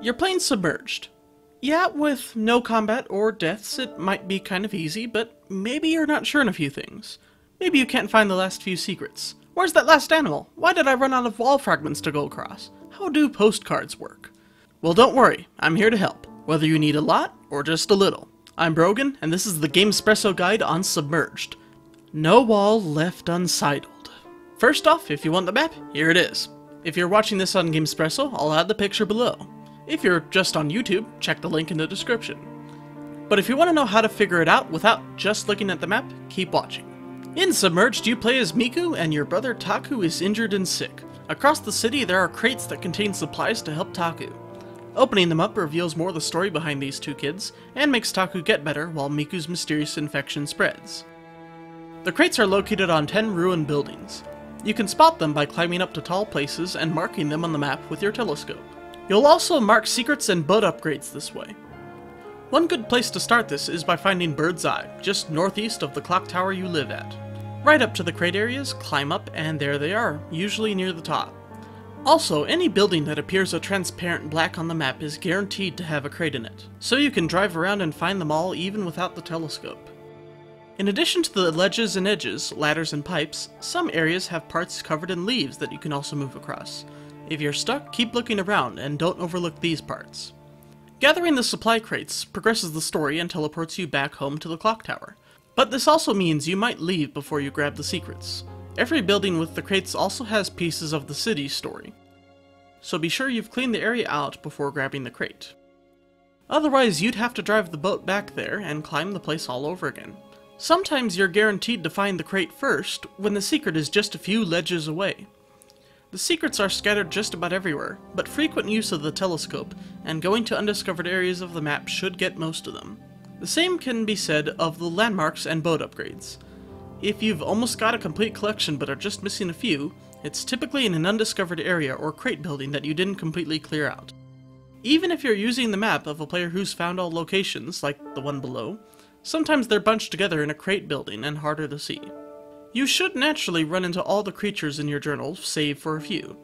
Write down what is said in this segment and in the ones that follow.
You're playing Submerged. Yeah, with no combat or deaths, it might be kind of easy, but maybe you're not sure on a few things. Maybe you can't find the last few secrets. Where's that last animal? Why did I run out of wall fragments to go across? How do postcards work? Well, don't worry, I'm here to help, whether you need a lot or just a little. I'm Brogan, and this is the Gamespresso Guide on Submerged. No wall left unsidled. First off, if you want the map, here it is. If you're watching this on Gamespresso, I'll add the picture below. If you're just on YouTube, check the link in the description. But if you want to know how to figure it out without just looking at the map, keep watching. In Submerged, you play as Miku, and your brother Taku is injured and sick. Across the city, there are crates that contain supplies to help Taku. Opening them up reveals more of the story behind these two kids, and makes Taku get better while Miku's mysterious infection spreads. The crates are located on 10 ruined buildings. You can spot them by climbing up to tall places and marking them on the map with your telescope. You'll also mark secrets and boat upgrades this way. One good place to start this is by finding Bird's Eye, just northeast of the clock tower you live at. Right up to the crate areas, climb up, and there they are, usually near the top. Also, any building that appears a transparent black on the map is guaranteed to have a crate in it, so you can drive around and find them all even without the telescope. In addition to the ledges and edges, ladders and pipes, some areas have parts covered in leaves that you can also move across, if you're stuck, keep looking around and don't overlook these parts. Gathering the supply crates progresses the story and teleports you back home to the clock tower. But this also means you might leave before you grab the secrets. Every building with the crates also has pieces of the city's story. So be sure you've cleaned the area out before grabbing the crate. Otherwise, you'd have to drive the boat back there and climb the place all over again. Sometimes you're guaranteed to find the crate first, when the secret is just a few ledges away. The secrets are scattered just about everywhere, but frequent use of the telescope and going to undiscovered areas of the map should get most of them. The same can be said of the landmarks and boat upgrades. If you've almost got a complete collection but are just missing a few, it's typically in an undiscovered area or crate building that you didn't completely clear out. Even if you're using the map of a player who's found all locations, like the one below, sometimes they're bunched together in a crate building and harder to see. You should naturally run into all the creatures in your journal, save for a few.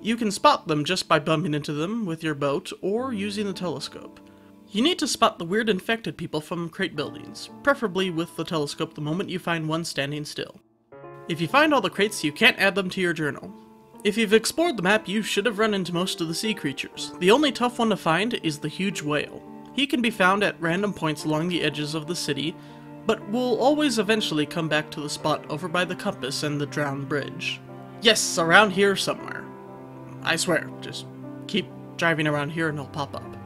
You can spot them just by bumping into them with your boat or using the telescope. You need to spot the weird infected people from crate buildings, preferably with the telescope the moment you find one standing still. If you find all the crates, you can't add them to your journal. If you've explored the map, you should have run into most of the sea creatures. The only tough one to find is the huge whale. He can be found at random points along the edges of the city, but we'll always eventually come back to the spot over by the compass and the drowned bridge. Yes, around here somewhere. I swear, just keep driving around here and it'll pop up.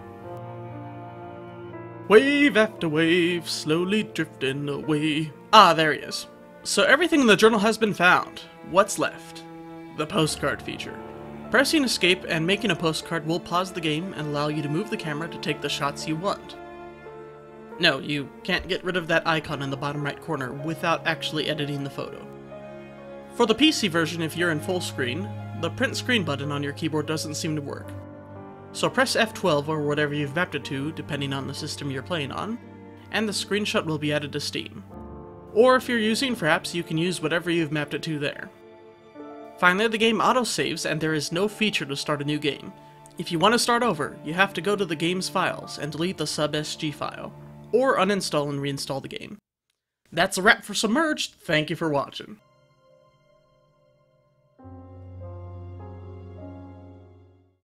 Wave after wave, slowly drifting away. Ah, there he is. So everything in the journal has been found. What's left? The postcard feature. Pressing escape and making a postcard will pause the game and allow you to move the camera to take the shots you want. No, you can't get rid of that icon in the bottom right corner without actually editing the photo. For the PC version, if you're in full screen, the print screen button on your keyboard doesn't seem to work. So press F12 or whatever you've mapped it to, depending on the system you're playing on, and the screenshot will be added to Steam. Or if you're using Fraps, you can use whatever you've mapped it to there. Finally, the game autosaves and there is no feature to start a new game. If you want to start over, you have to go to the game's files and delete the sub.sg file or uninstall and reinstall the game. That's a wrap for Submerged, thank you for watching.